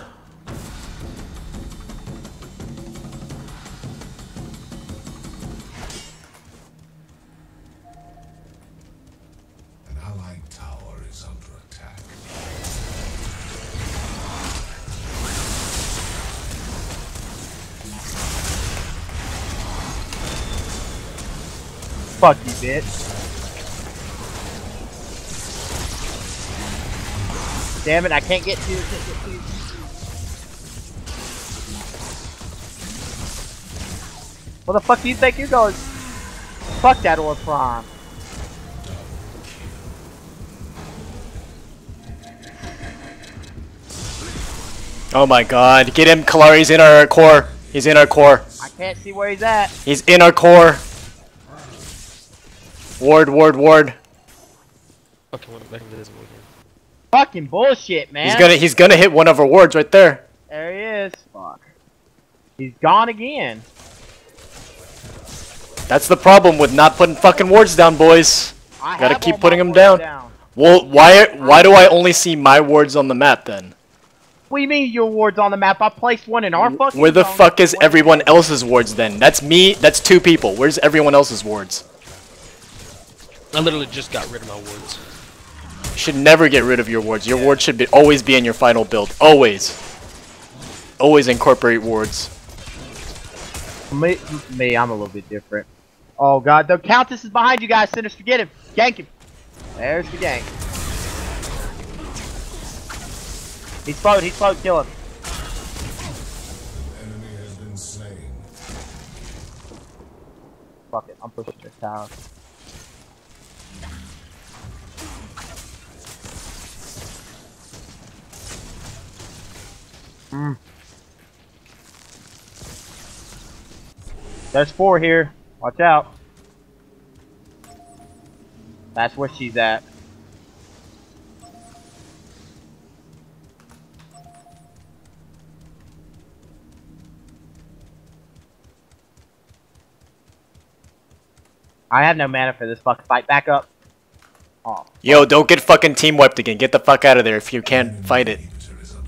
Fuck you, bitch. Damn it, I can't get to you. Can't get to you. Where the fuck do you think you're going? Fuck that Orb Prime. Oh my god. Get him, Kallari's in our core. He's in our core. I can't see where he's at. He's in our core. Ward, ward, ward. fucking went back into this again. Fucking bullshit, man. He's gonna he's gonna hit one of our wards right there. There he is. Fuck. He's gone again. That's the problem with not putting fucking wards down, boys. I Gotta keep putting them putting 'em wards down. Well, why why do I only see my wards on the map then? What do you mean your ward's on the map? I placed one in our fucking Where the zone. fuck is everyone else's wards then? That's me. That's two people. Where's everyone else's wards? I literally just got rid of my wards. You should never get rid of your wards. Your wards should be always be in your final build. Always. Always incorporate wards. Me, me, I'm a little bit different. Oh god, the Countess is behind you guys, Sinister, get him! Gank him! There's the gank. He's float, he's float, kill him. Enemy has been slain. Fuck it, I'm pushing this tower. Hmm. There's four here. Watch out. That's where she's at. I have no mana for this fucking fight. Back up. Oh. Yo, don't get fucking team wiped again. Get the fuck out of there if you can't fight it.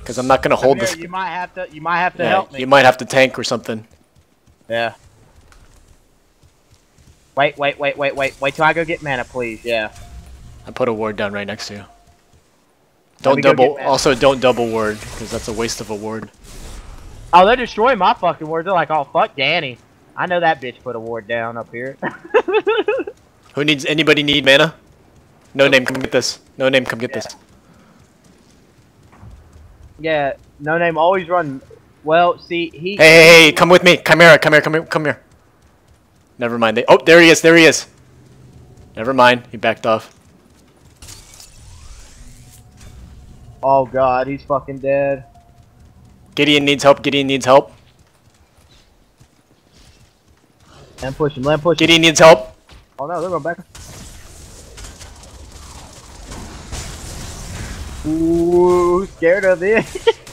Because I'm not gonna hold Here, this. you might have to. You might have to Yeah, help me. you might have to tank or something. Yeah. Wait, wait, wait, wait, wait. Wait till I go get mana, please. Yeah. I put a ward down right next to you. Don't double. Also, don't double ward because that's a waste of a ward. Oh, they're destroying my fucking ward. They're like, oh, fuck Danny. I know that bitch put a ward down up here. Who needs? Anybody need mana? No name, come get this. No name, come get this. Yeah, no name always run. Well, see, he. Hey, hey, hey, come with me. Khaimera, come here, come here, come here. Never mind. They, oh, there he is, there he is. Never mind. He backed off. Oh god, he's fucking dead. Gideon needs help. Gideon needs help. Him push him. Him push him. Gideon needs help. Oh no, they're going back. Ooh, scared of it.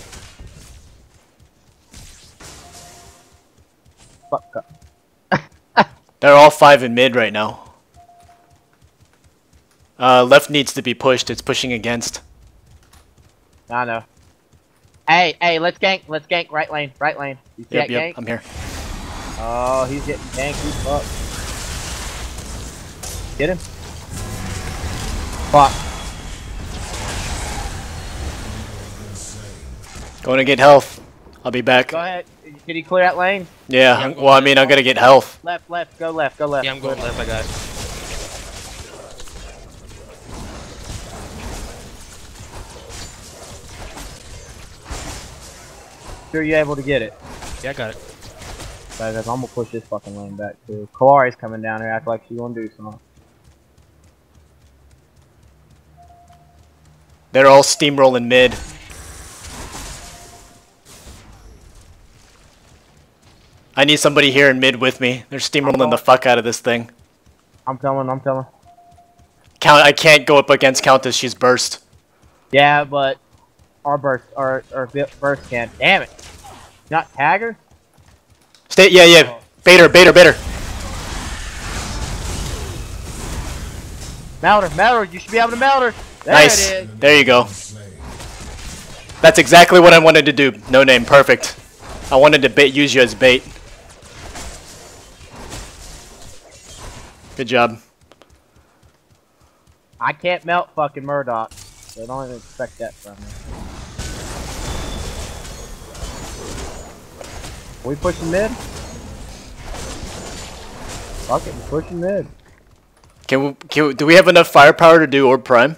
Fuck up. They're all five in mid right now. Uh, left needs to be pushed. It's pushing against. I know. Hey, hey, let's gank. Let's gank right lane. Right lane. You see Yep, that yep. gank? I'm here. Oh, he's getting tanky. Fuck. Get him. Fuck. Going to get health. I'll be back. Go ahead. Did he clear that lane? Yeah. I'm going Well, I mean, I'm gonna get health. Left, left. Go left. Go left. Yeah, I'm going left. I got it. Sure, you able to get it. Yeah, I got it. Guys, I'm gonna push this fucking lane back too. Kallari's coming down here, act like she's gonna do something. They're all steamrolling mid. I need somebody here in mid with me. They're steamrolling the fuck out of this thing. I'm coming. I'm coming. Count. I can't go up against Countess. She's burst. Yeah, but our burst, our our burst can. Damn it! Not tag her. Stay. Yeah, yeah. Oh. Bait her. Bait her. Bait her. You should be able to melt her. There nice. There you go. That's exactly what I wanted to do. No name. Perfect. I wanted to bait, use you as bait. Good job. I can't melt fucking Murdock. So don't even expect that from me. We pushing mid? Fuck it, we're pushing mid. Can we, can we, do we have enough firepower to do Orb Prime?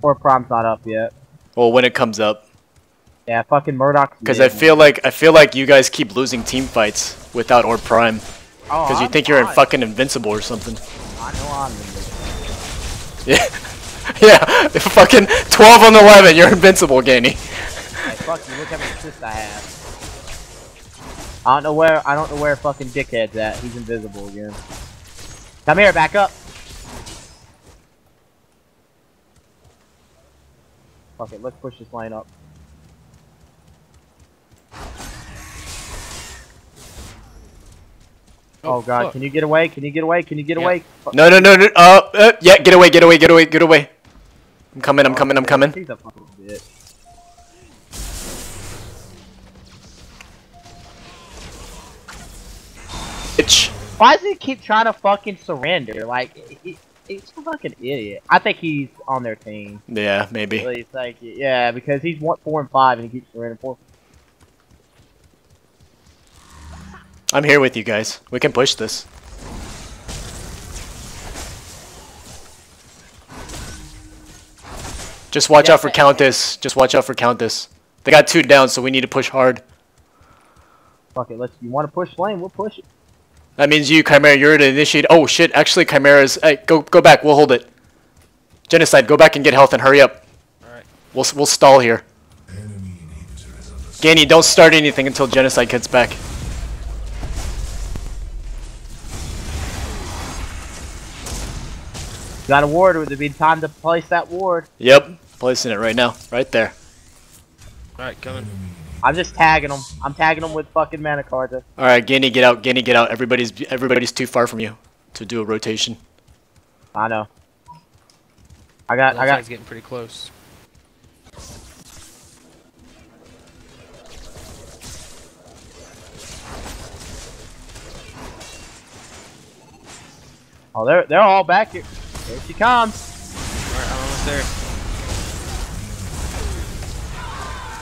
Or Prime's not up yet. Well, when it comes up. Yeah, fucking Murdock. Because I feel like I feel like you guys keep losing team fights without Orb Prime. Oh, Because you think you're in fucking invincible or something. I know I'm invincible. Yeah. yeah. Fucking 12 on 11. You're invincible, Ganny. Hey, fuck you, look how many assists I have. I don't know where, I don't know where fucking dickhead's at. He's invisible again. Come here, back up. Fuck it, let's push this line up. Oh, god, fuck. can you get away? Can you get away? Can you get Yeah. away? Fuck. No, no, no, no. Uh, uh, yeah, get away, get away, get away, get away. I'm coming, I'm coming, I'm coming. He's a fucking bitch. Bitch. Why does he keep trying to fucking surrender? Like, he, he- he's a fucking idiot. I think he's on their team. Yeah, maybe. Really think, yeah, because he's one, four and five, and he keeps surrendering four. I'm here with you guys. We can push this. Just watch Yeah, out for I- Countess. Just watch out for Countess. They got two down, so we need to push hard. Fuck it, let's. You want to push lane? We'll push it. That means you, Khaimera, you're to initiate. Oh shit! Actually, Khaimera's. Hey, go go back. We'll hold it. Genocide, go back and get health and hurry up. Alright. We'll we'll stall here. Enemy inhibitor is under Ganny, don't start anything until Genocide gets back. Got a ward. Would it be time to place that ward? Yep, placing it right now, right there. Alright, coming. I'm just tagging them. I'm tagging them with fucking mana cards. All right, Ganny, get out. Ganny, get out. Everybody's everybody's too far from you to do a rotation. I know. I got. I got. side's getting pretty close. Oh, they're they're all back here. Here she comes. Alright, I'm almost there.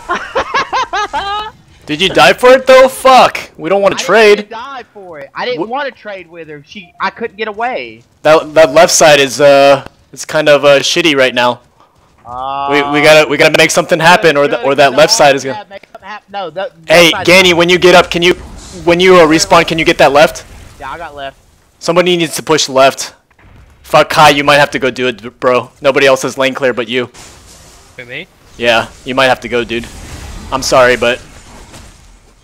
Did you die for it though? Fuck. We don't want I to didn't trade. even die for it. I didn't Wh- want to trade with her. She. I couldn't get away. That that left side is uh it's kind of uh shitty right now. Uh, We we gotta we gotta make something happen, or the, or that left side is gonna. No, the, Hey, left side's Ganny, when you get up, can you when you uh, respawn, can you get that left? Yeah, I got left. Somebody needs to push left. Fuck Kai, you might have to go do it, bro. Nobody else has lane clear but you. Wait, me? Yeah, you might have to go, dude. I'm sorry, but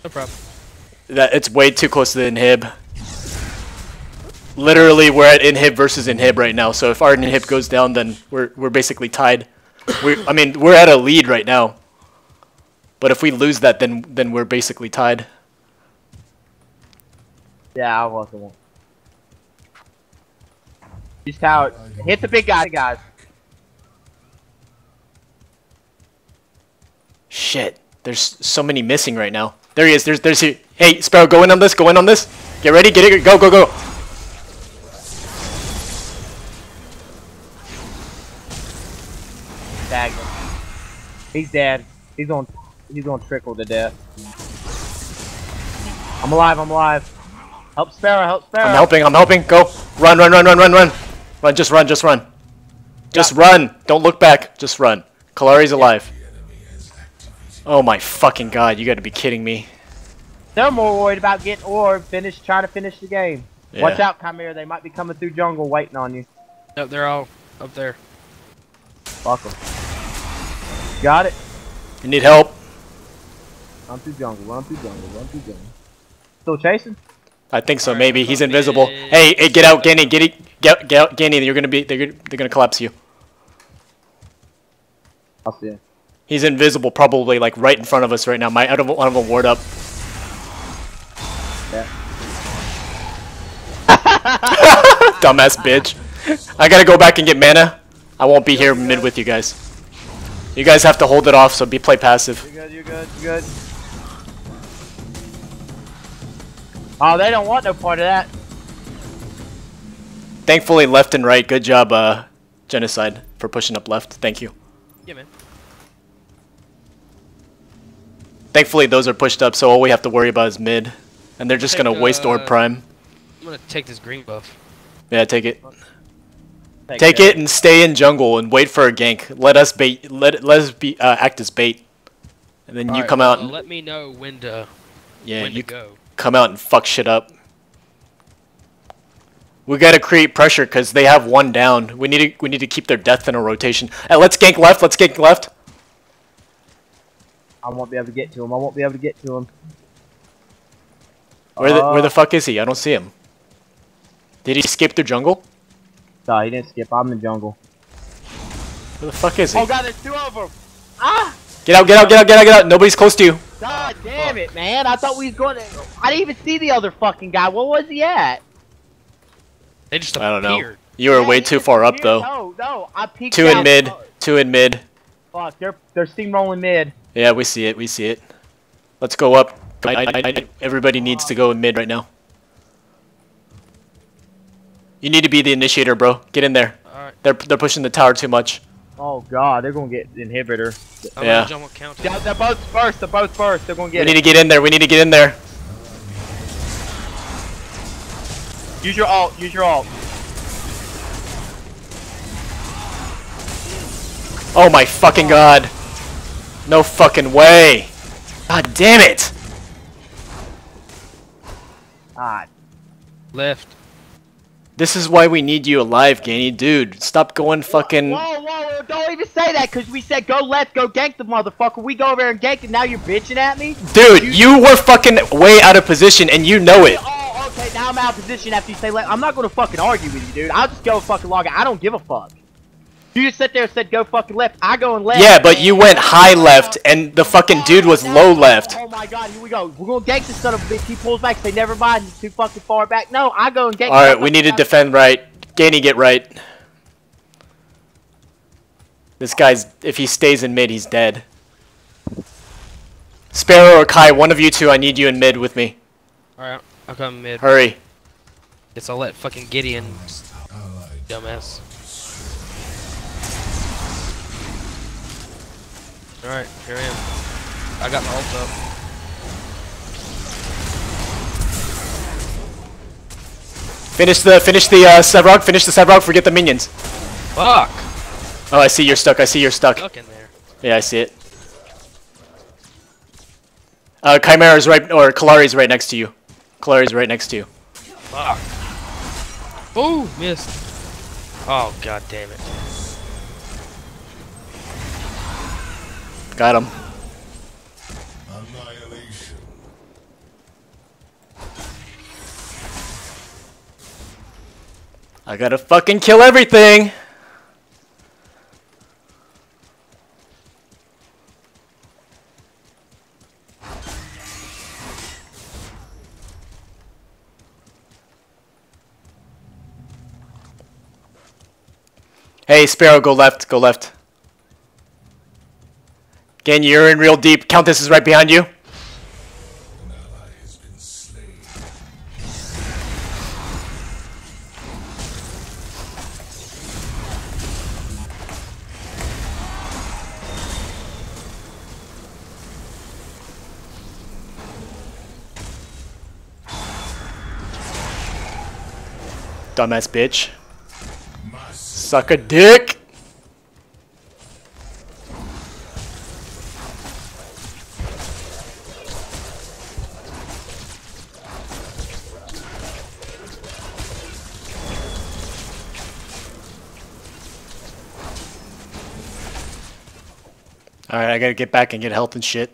No problem. that it's way too close to the inhib. Literally, we're at inhib versus inhib right now. So if our inhib goes down, then we're we're basically tied. We, I mean, we're at a lead right now. But if we lose that, then then we're basically tied. Yeah, I wasn't Use tower. Hit the big guy, guys. Shit, there's so many missing right now. There he is. There's there's he. Hey, Sparrow, go in on this. Go in on this. Get ready. Get it. Go, go, go. Tag him. He's dead. He's on. He's gonna trickle to death. I'm alive. I'm alive. Help Sparrow. Help Sparrow. I'm helping. I'm helping. Go. Run, run, run, run, run, run. Run. Just run. Just run. Just run. Don't look back. Just run. Kallari's alive. Oh my fucking god. You gotta be kidding me. They're more worried about getting orb. Finish. Trying to finish the game. Watch out, Khaimera. They might be coming through jungle, waiting on you. Nope, they're all up there. Fuck them. Got it. You need help. Run through jungle. Run through jungle. Run through jungle. Still chasing? I think so. Alright, Maybe he's invisible. Hey, hey, get out, Ganny. Get it. Get, get out, Ganny. You're gonna be. They're, gonna- they're gonna collapse you. I'll see. He's invisible, probably like right in front of us right now. My I don't want to ward up. Yeah. Dumbass bitch. I gotta go back and get mana. I won't be here mid with you guys. You guys have to hold it off, so be play passive. You're good, you're good, you're good. Oh, they don't want no part of that. Thankfully, left and right. Good job, uh, genocide for pushing up left. Thank you. Yeah, man. Thankfully, those are pushed up, so all we have to worry about is mid, and they're just Take, gonna waste orb uh, prime. I'm gonna take this green buff. Yeah, take it. Take it and stay in jungle and wait for a gank. Let us bait. Let let us be uh, act as bait, and then you Alright, come out and let me know when to yeah, when you to go. come out and fuck shit up. We gotta create pressure because they have one down. We need to we need to keep their death in a rotation. Uh, let's gank left. Let's gank left. I won't be able to get to him. I won't be able to get to him. Where the where Uh, the fuck is he? I don't see him. Did he escape the jungle? Nah, he didn't skip. I'm in the jungle. Where the fuck is he? Oh god, there's two of them. Ah! Get out! Get out! Get out! Get out! Get out! Nobody's close to you. God damn it, man! I thought we was going to. I didn't even see the other fucking guy. Where was he at? They just I don't know. You were Yeah, way too far up though. No, no, I peeked Two out. in mid. Two in mid. fuck, they're they're steamrolling mid. Yeah, we see it. We see it. Let's go up. I, I, I, everybody needs to go in mid right now. You need to be the initiator, bro. Get in there. Alright, They're they're pushing the tower too much. Oh god, they're gonna get inhibitor. I'm Yeah. gonna jump on counter. Yeah, they're both first. They're both first. They're gonna get. We get need to get in there. We need to get in there. Use your alt. Use your alt. Oh my fucking god. No fucking way. God damn it. Ah, Left. This is why we need you alive, Ganny. Dude, stop going fucking. Whoa, whoa, don't even say that, cause we said go left, go gank the motherfucker. We go over there and gank, and now you're bitching at me. Dude, you were fucking way out of position and you know it. Okay, now I'm out of position after you say left. I'm not gonna fucking argue with you, dude. I'll just go fucking log out. I don't give a fuck. You just sat there and said go fucking left. I go and left. Yeah, but you went high left and the fucking dude was low left. Oh my god, here we go. We're gonna gank this son of a bitch. He pulls back, say never mind, he's too fucking far back. No, I go and gank. Alright, we need to defend right. Ganny, get right. This guy's, if he stays in mid, he's dead. Sparrow or Kai, one of you two, I need you in mid with me. Alright, I'll come mid. Hurry. Guess I'll let fucking Gideon, dumbass. Alright, here I am. I got my ult up. Finish the, finish the uh, Sevarog, finish the Sevarog, forget the minions. Fuck! Oh, I see you're stuck, I see you're stuck. Stuck in there. Yeah, I see it. Uh, Khaimera's right, or Kallari's right next to you. Kallari's right next to you. Fuck. Ooh, missed. Oh, god damn it. Got him. annihilation. I gotta fucking kill everything! Hey, Sparrow, go left, go left. Again, you're in real deep. Countess is right behind you. Dumbass bitch. Suck a dick! Alright, I gotta get back and get health and shit.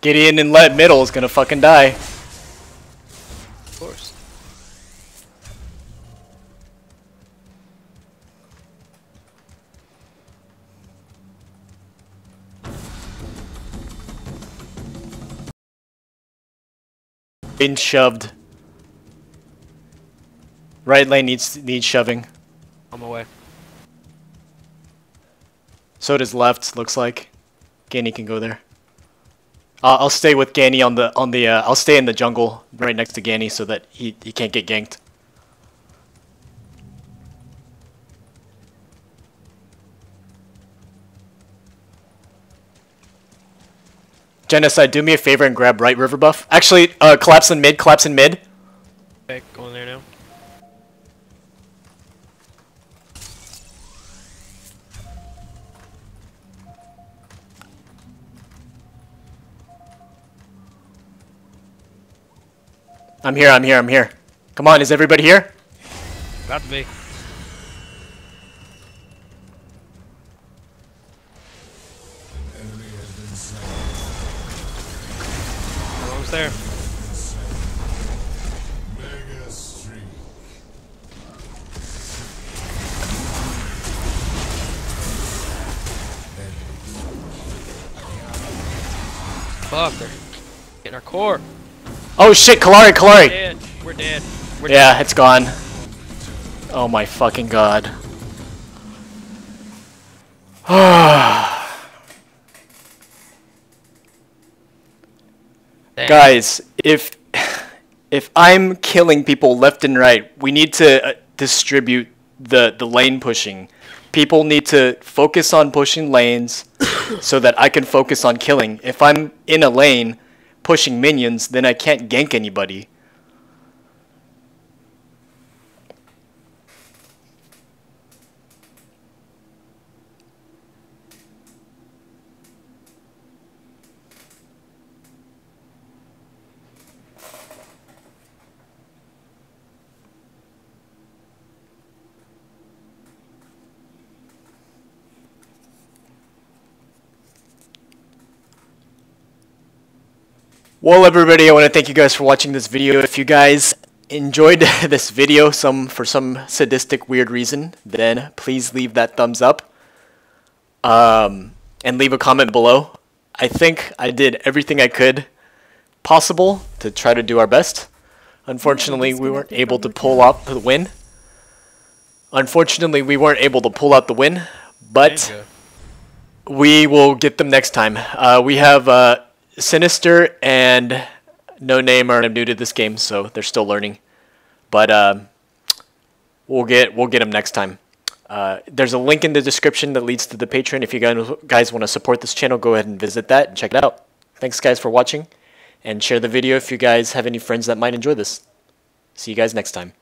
Gideon in let middle is gonna fucking die. Being shoved. Right lane needs needs shoving. I'm away. So does left. Looks like. Ganny can go there. Uh, I'll stay with Ganny on the on the. Uh, I'll stay in the jungle right next to Ganny so that he he can't get ganked. Genocide, do me a favor and grab right river buff. Actually, uh, collapse in mid, collapse in mid. Okay, going there now. I'm here, I'm here, I'm here. Come on, is everybody here? About to be. Enemy has been slain. There. Fuck, they're getting our core. Oh shit, Kallari, Kallari! Dead. We're dead. We're Yeah, it's gone. Oh my fucking god. Guys, if if I'm killing people left and right, we need to uh, distribute the the lane pushing. People need to focus on pushing lanes so that I can focus on killing. If I'm in a lane pushing minions, then I can't gank anybody. Well, everybody, I want to thank you guys for watching this video. If you guys enjoyed this video some for some sadistic weird reason, then please leave that thumbs up um, and leave a comment below. I think I did everything I could possible to try to do our best. Unfortunately, we weren't able to pull out the win. Unfortunately, we weren't able to pull out the win, but we will get them next time. Uh, we have uh, Sinister and No Name are new to this game, so they're still learning. But um, we'll get we'll get them next time. Uh, there's a link in the description that leads to the Patreon. If you guys guys want to support this channel, go ahead and visit that and check it out. Thanks guys for watching, and share the video if you guys have any friends that might enjoy this. See you guys next time.